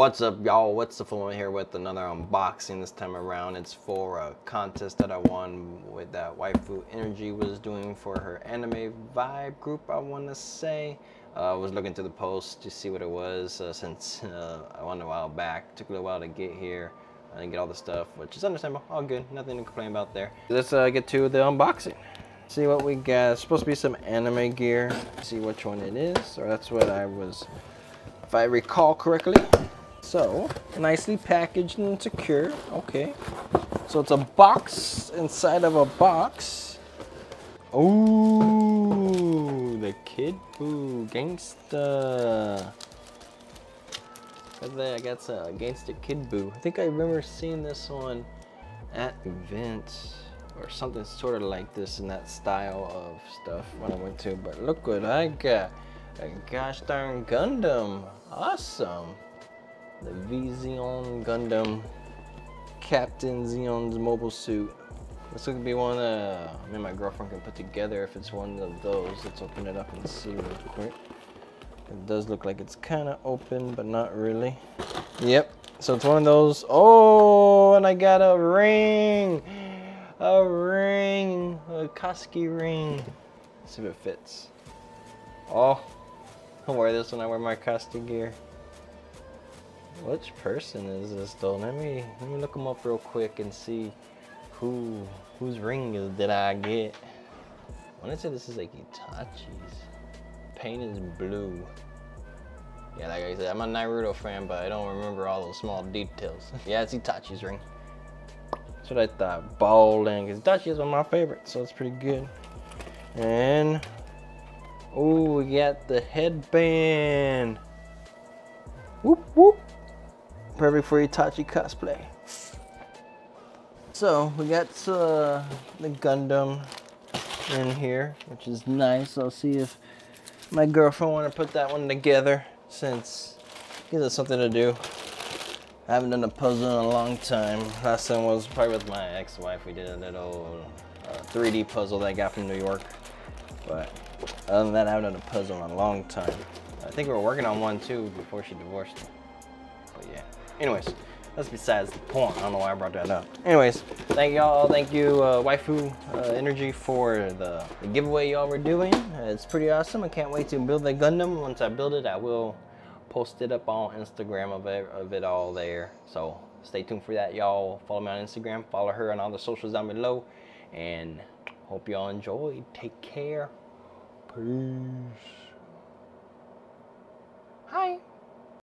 what's up y'all? What's the phone here with another unboxing this time around? It's for a contest that i won with that waifu energy was doing for her anime vibe group i want to say. Uh, i was looking through the post to see what it was uh, since uh, i won a while back. Took a little while to get here and get all the stuff which is understandable. All good. Nothing to complain about there. Let's uh, get to the unboxing. See what we got. It's supposed to be some anime gear. See which one it is. Or that's what i was if I recall correctly. So, nicely packaged and secure. Okay. So it's a box inside of a box. Ooh, the Kid Buu Gangsta. I got a Gangsta Kid Buu. I think I remember seeing this one at events or something sort of like this in that style of stuff when I went to. But look what I got. A gosh darn Gundam. Awesome. The V-Zeon Gundam Captain Zeon's mobile suit. This could be one uh, me and my girlfriend can put together if it's one of those. Let's open it up and see real quick. It does look like it's kind of open, but not really. Yep, so it's one of those. Oh, and I got a ring. A ring, Akatsuki ring. Let's see if it fits. Oh, I'll wear this when I wear my costume gear. Which person is this though? Let me let me look them up real quick and see who whose ring is, did I get. When I want to say this is like Itachi's. Paint is blue. Yeah, like I said, I'm a Naruto fan, but I don't remember all those small details. yeah, it's Itachi's ring. That's what I thought. Bowling, because Itachi is one of my favorites, so it's pretty good. And Oh, we got the headband. Whoop, whoop. Perfect for Itachi cosplay. So, we got uh, the Gundam in here, which is nice. I'll see if my girlfriend want to put that one together since gives us something to do. I haven't done a puzzle in a long time. Last time was probably with my ex-wife. We did a little uh, 3D puzzle that I got from New York. But other than that, I haven't done a puzzle in a long time. I think we were working on one too before she divorced me. But yeah. Anyways, that's besides the point. I don't know why I brought that up. Anyways, thank y'all. Thank you, uh, Waifu uh, Energy, for the, the giveaway y'all were doing. Uh, it's pretty awesome. I can't wait to build the Gundam. Once I build it, I will post it up on Instagram of it, of it all there. So stay tuned for that, y'all. Follow me on Instagram. Follow her on all the socials down below. And hope y'all enjoyed. Take care. Peace. Hi.